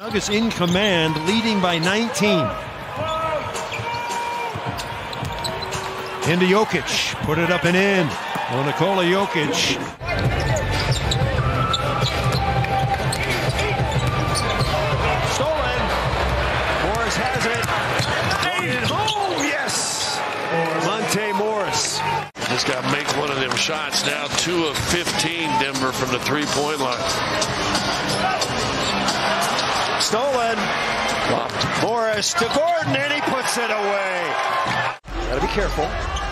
Nuggets in command, leading by 19. Into Jokic, put it up and in. Well, Nikola Jokic. Stolen. Morris has it. And home, yes. Monte Morris. Just got to make one of them shots now. Two of 15, Denver from the three-point line. Morris to Gordon, and he puts it away. Got to be careful.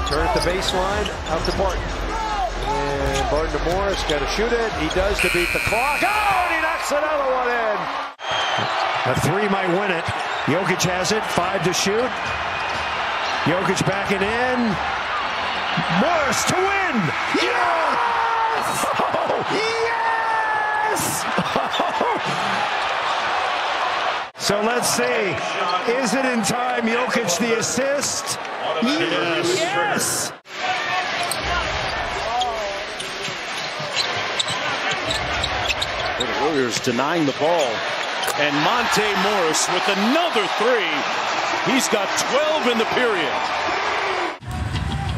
Turn at the baseline, out to Barton. And Barton to Morris, got to shoot it. He does to beat the clock. Oh, and he knocks another one in. A three might win it. Jokic has it, five to shoot. Jokic backing in. Morris to win. Yes! Yes! So let's see. Is it in time? Jokic the assist? Yes. Yes. The Warriors denying the ball. And Monte Morris with another three. He's got 12 in the period.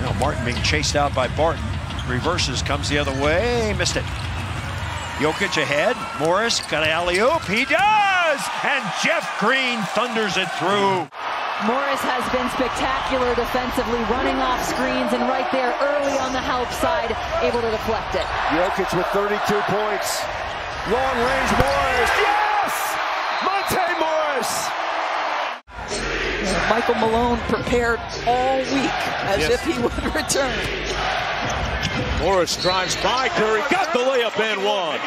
Now Martin being chased out by Barton. Reverses, comes the other way, missed it. Jokic ahead. Morris got an alley oop. He does! And Jeff Green thunders it through. Morris has been spectacular defensively, running off screens and right there early on the help side, able to deflect it. Jokic with 32 points. Long range Morris. Yes! Monte Morris! Michael Malone prepared all week as Yes. if he would return. Morris drives by Curry, got the layup and one.